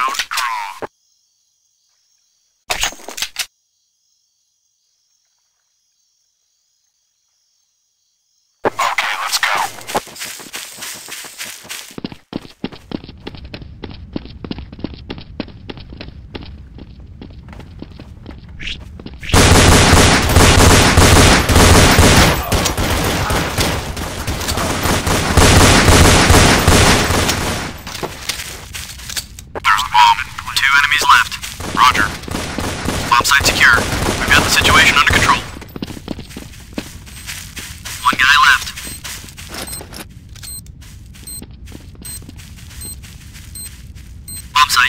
Round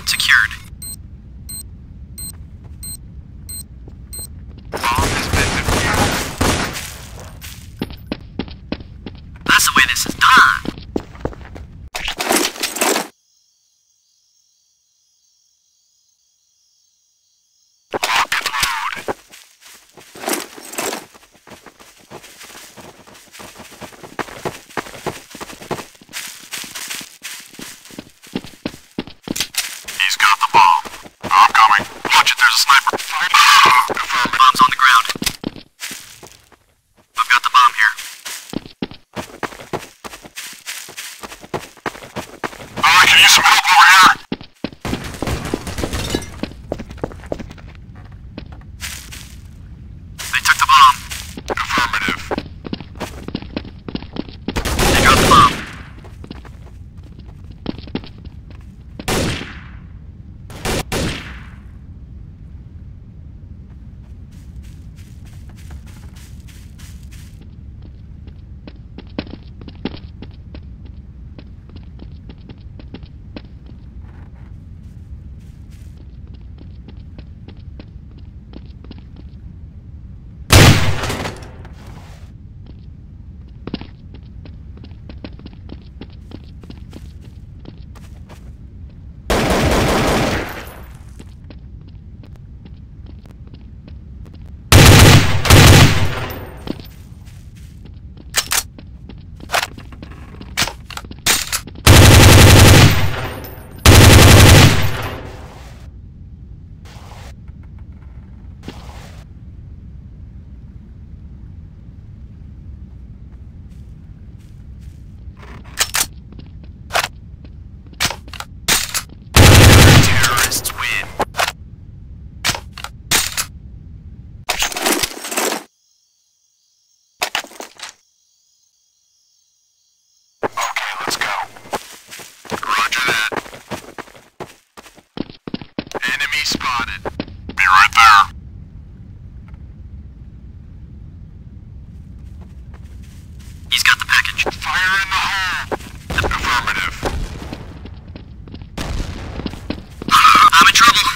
secured. trouble.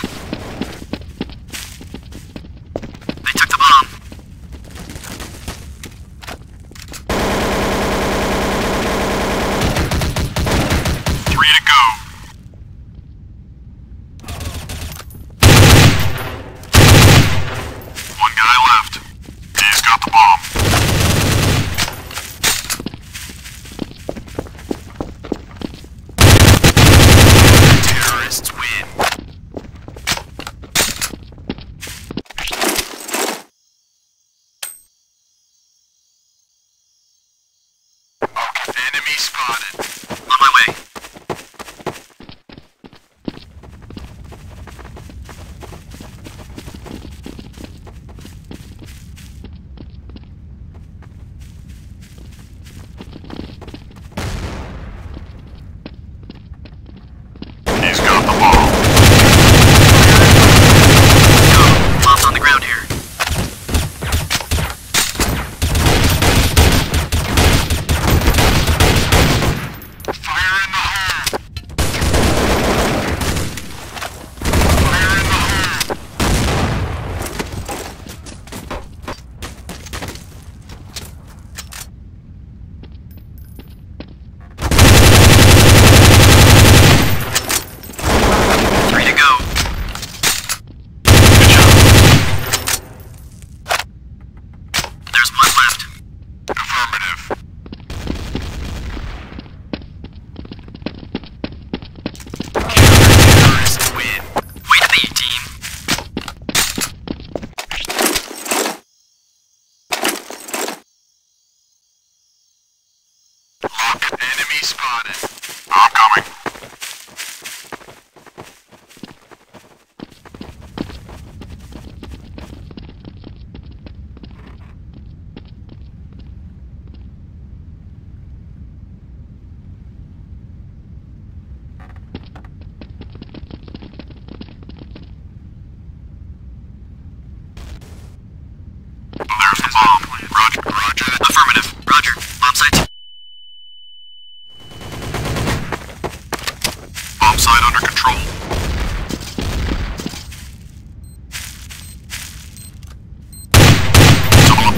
on it.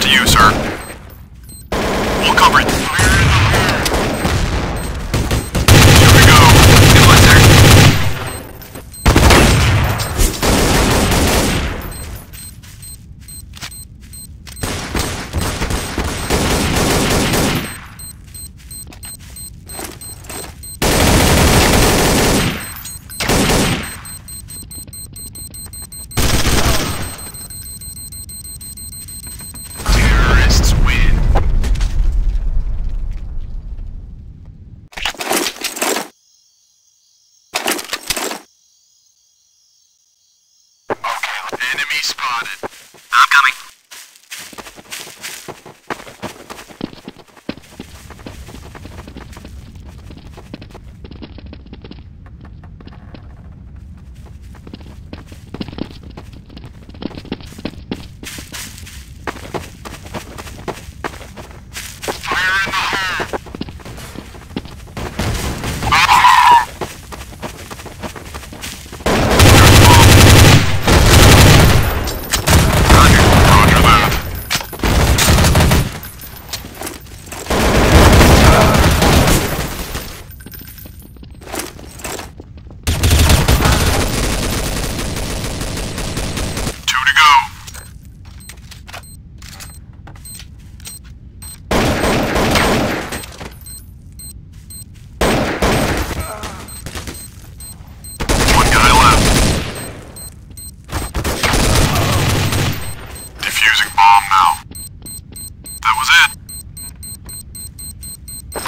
to you, sir. We'll cover it. spotted. I'm coming.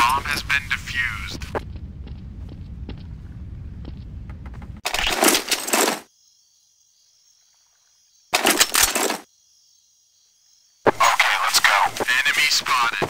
Bomb has been defused. Okay, let's go. Enemy spotted.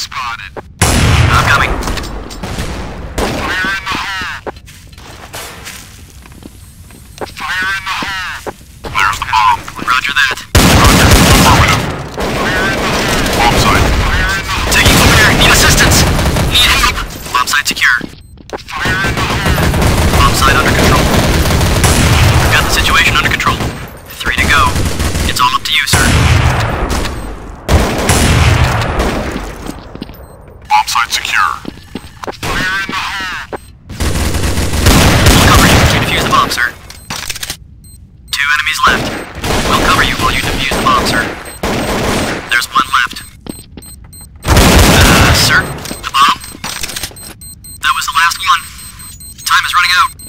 spotted. Time is running out.